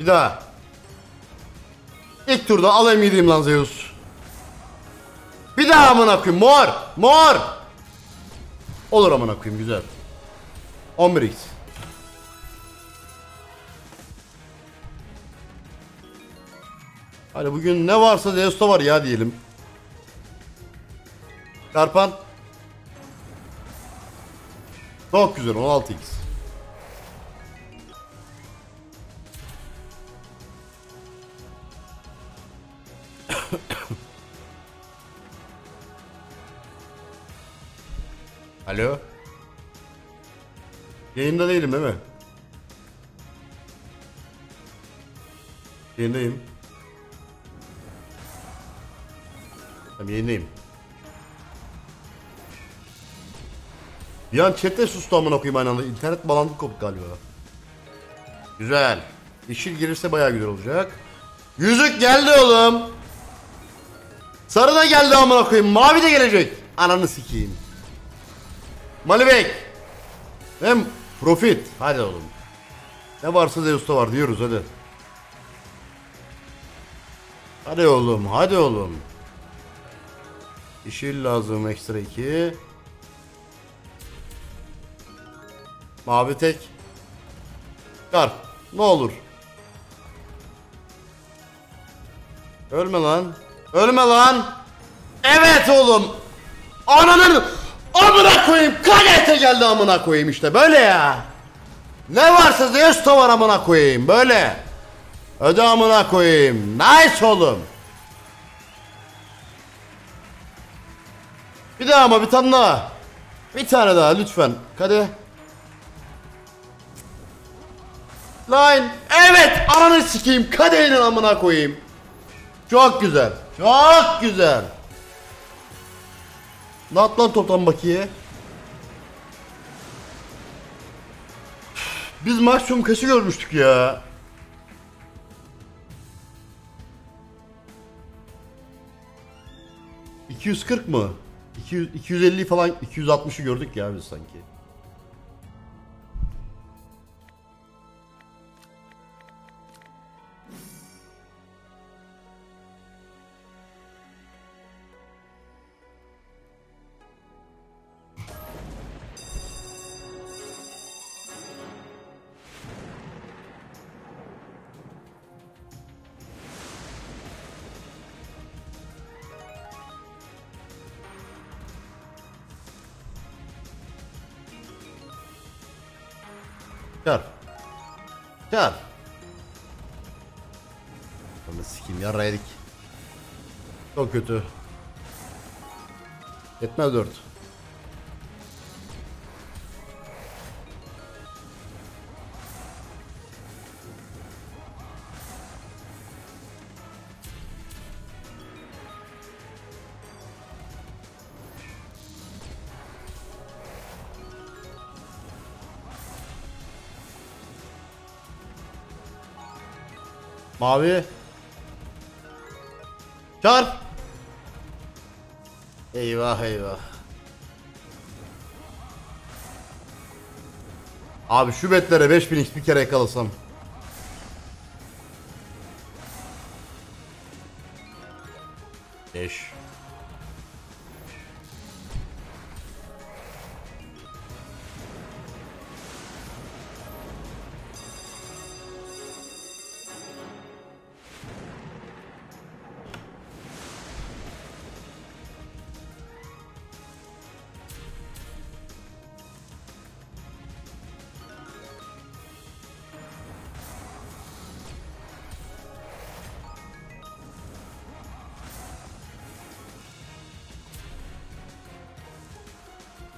Bir daha. İlk turda alayım gideyim lan Zeus. Bir daha amına koyayım. Mor. Mor. Olur amına koyayım güzel. 11x. Hadi bugün ne varsa Zeus'ta var ya diyelim. Çarpan. Çok güzel 16x. Alo. Yayında değilim değil mi? Yayındayım. Tamam yayındayım. Bir an chatte sustu amına koyayım aynı anda. İnternet bağlantı koptu galiba. Güzel. Yeşil gelirse bayağı güzel olacak. Yüzük geldi oğlum. Sarı da geldi amına koyayım. Mavi de gelecek. Ananı sikeyim. Malibek. Hem profit. Hadi oğlum. Ne varsa Zeus'ta var diyoruz hadi. Hadi oğlum hadi oğlum. Yeşil lazım ekstra 2. Mavi tek. Kar. Ne olur. Ölme lan. Ölme lan. Evet oğlum. Ananın amına koyayım. KGT geldi amına koyayım işte böyle ya. Ne varsa Zeus'ta var amına koyayım böyle. Öde amına koyayım. Nice oğlum. Bir daha ama bir tane daha. Bir tane daha lütfen. Hadi. Line. Evet ananı sikeyim. Kaderin amına koyayım. Çok güzel. Çok güzel. Ne at lan toptan bakiye? Biz maksimum kaçı görmüştük ya? ...240 mı? 200, 250 falan 260'ı gördük ya biz sanki. Çar. Çar. Onu sikeyim yarra yedik. Çok kötü. Yetmez dört. Mavi. Çar. Eyvah eyvah. Abi şu betlere 5000x bir kere yakalasam.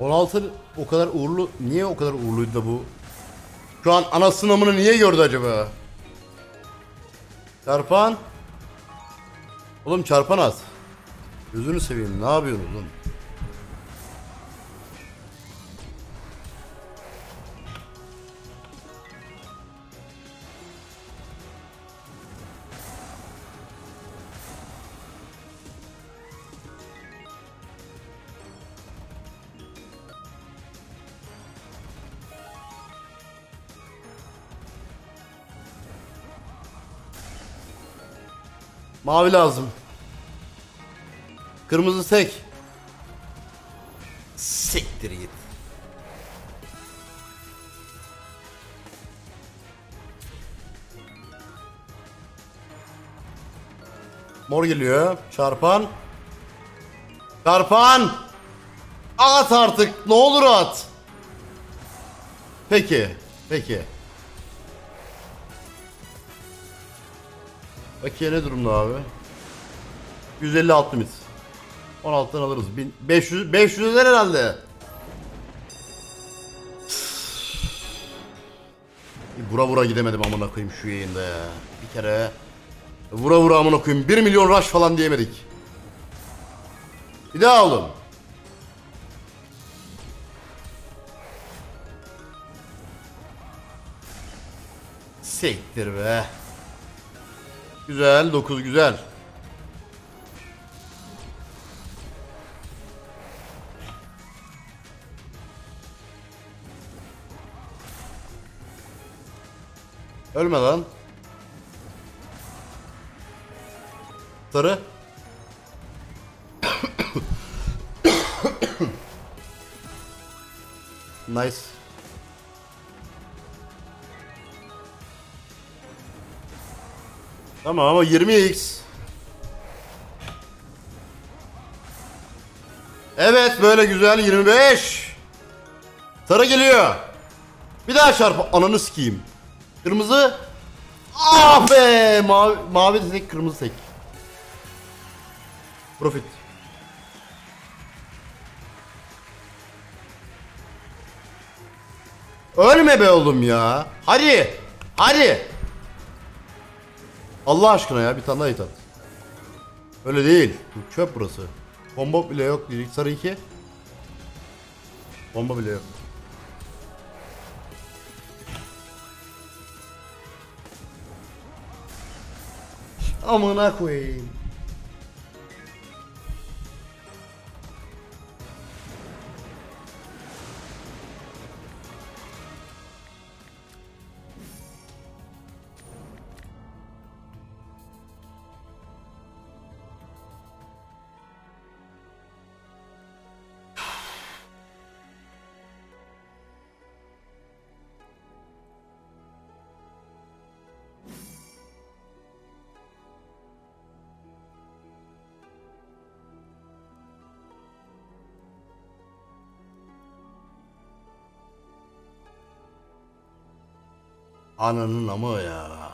...16 o kadar uğurlu... ...niye o kadar uğurluydu da bu? Şu an ana sınavını niye gördü acaba? Çarpan. Oğlum çarpan at. Gözünü seveyim ne yapıyorsun oğlum? Mavi lazım. Kırmızı tek. Siktir git. Mor geliyor. Çarpan. Çarpan. At artık. Ne olur at. Peki. Peki. Bakiye ne durumda abi? 156 limit. 16'dan alırız. 1500 500 eder herhalde. Bir Vura vura gidemedim amına koyayım şu yayında ya. Bir kere vura vura amına koyayım 1 milyon rush falan diyemedik. Bir daha oğlum. Sektir be. Güzel 9 güzel. Ölme lan. Sarı. nice. Tamam ama 20x. Evet böyle güzel 25. Sarı geliyor. Bir daha çarp. Ananı sikeyim. Kırmızı. Ah be! Mavi, mavi tek, kırmızı tek. Profit. Ölme be oğlum ya. Hadi. Hadi. Allah aşkına ya bir tane daha hit. Öyle değil. Bu çöp burası. Bomba bile yok. Direkt sarı 2. Bomba bile yok. Amına koyayım. Ananın ama ya.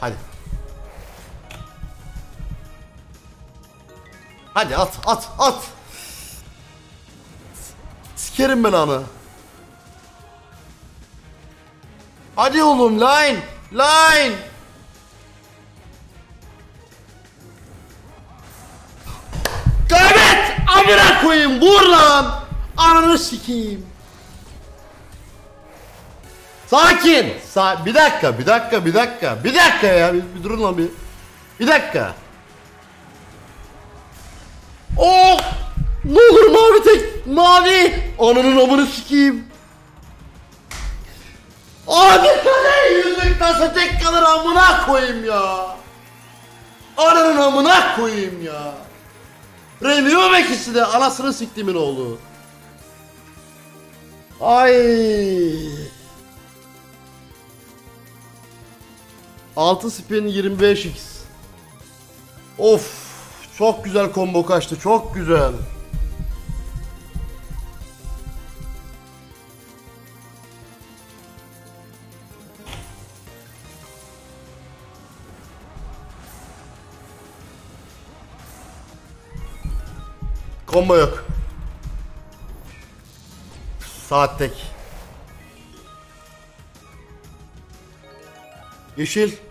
Hadi. Hadi at at at. Sikerim ben anı. Hadi oğlum line. Line. Kaybet! Amına koyayım vur lan. Ananı sikeyim. Sakin. Sa bir dakika, bir dakika, bir dakika. Bir dakika ya. Bir, bir durun lan bir. Bir dakika. Oh! Ne olur mavi tek. Mavi. Ananın amını sikeyim. Abi kale yüzük nasıl tek kalır amına koyayım ya. Ananın amına koyayım ya. Premium ikisi de anasını siktimin oğlu. Ay. 6 spin 25x. Of. Çok güzel combo kaçtı. Çok güzel. Combo yok. Saat tek. Yeşil.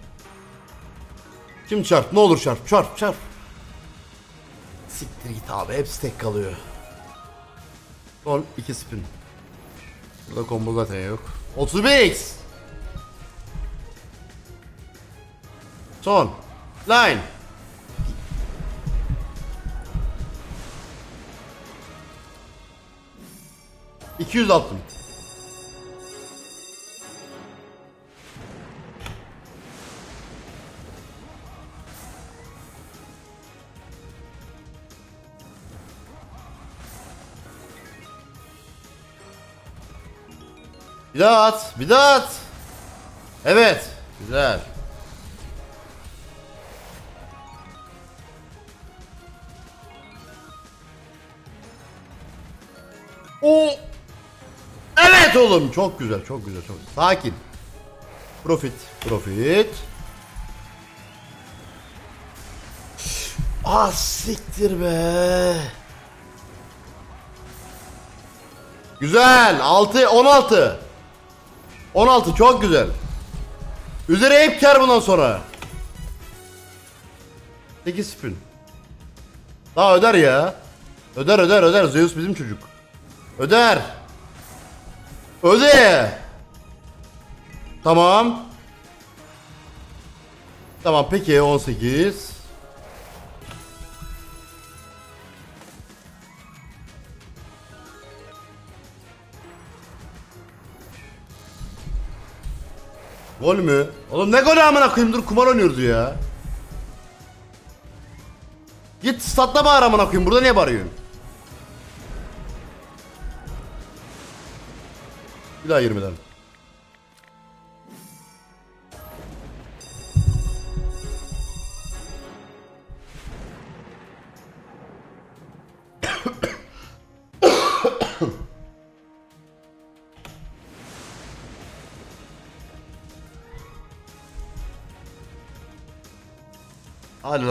Şimdi çarp. Ne olur çarp. Çarp çarp. Siktir git abi. Hepsi tek kalıyor. Son iki spin. Burada combo zaten yok. 31x. Son. Line. İki yüz altın. Bir daha at. Bir daha at. Evet. Güzel. O. Evet oğlum. Çok güzel. Çok güzel. Çok güzel. Sakin. Profit. Profit. Ah siktir be. Güzel. 6 16. 16 çok güzel. Üzeri hep kar bundan sonra. 8 spin. Daha öder ya. Öder öder öder. Zeus bizim çocuk. Öder. Öde. Tamam. Tamam peki 18. Gol mü? Oğlum ne golü amına koyayım dur kumar oynuyoruz ya. Git statta bağır amına koyayım burada niye bağırıyorsun? Bir daha 20'den.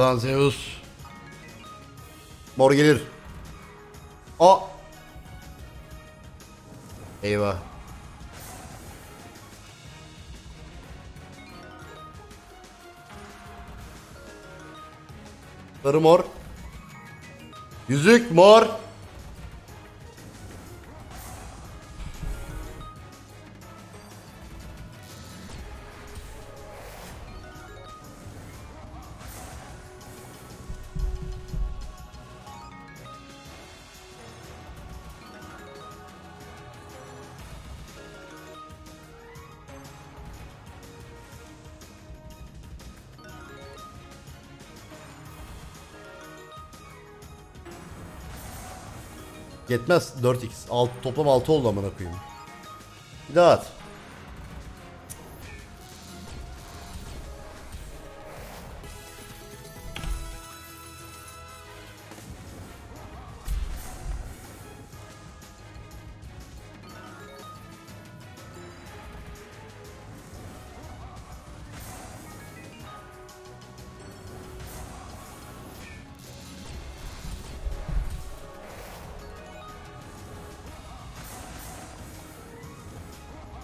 Lan Zeus. Mor gelir. O. Eyvah. Sarı mor. Yüzük mor. Yetmez 4x. Alt, toplam 6 oldu amına koyayım. Bir daha at.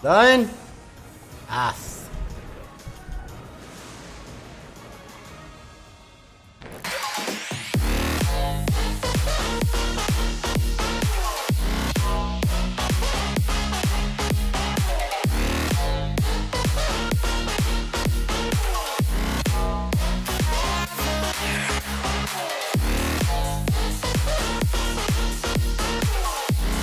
Lan. Ah